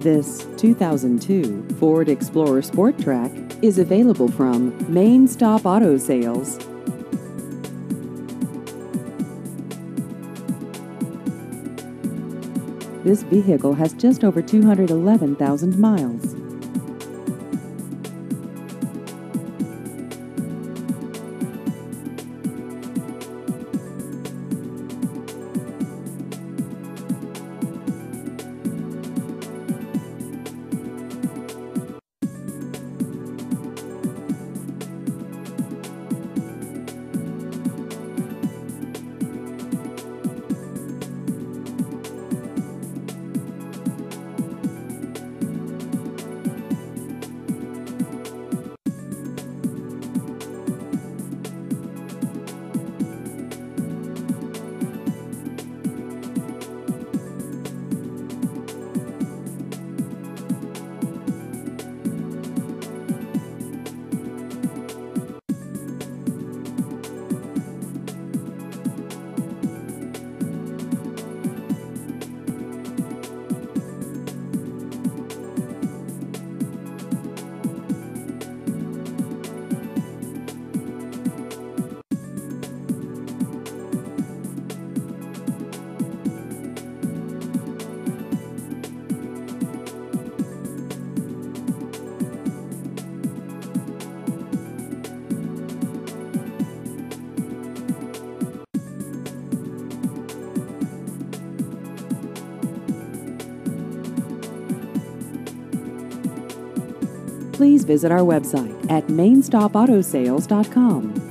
This 2002 Ford Explorer Sport Trac is available from Main Stop Auto Sales. This vehicle has just over 211,000 miles. Please visit our website at mainstopautosales.com.